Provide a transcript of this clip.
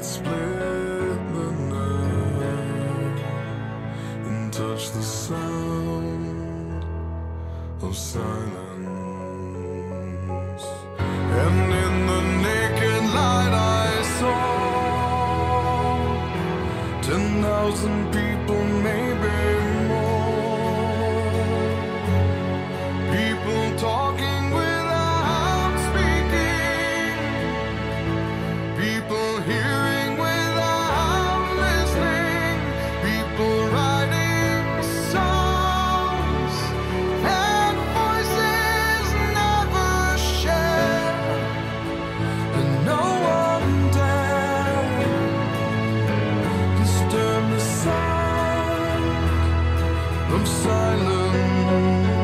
that split the night and touched the sound of silence. And in the naked light I saw ten thousand people, maybe of silence.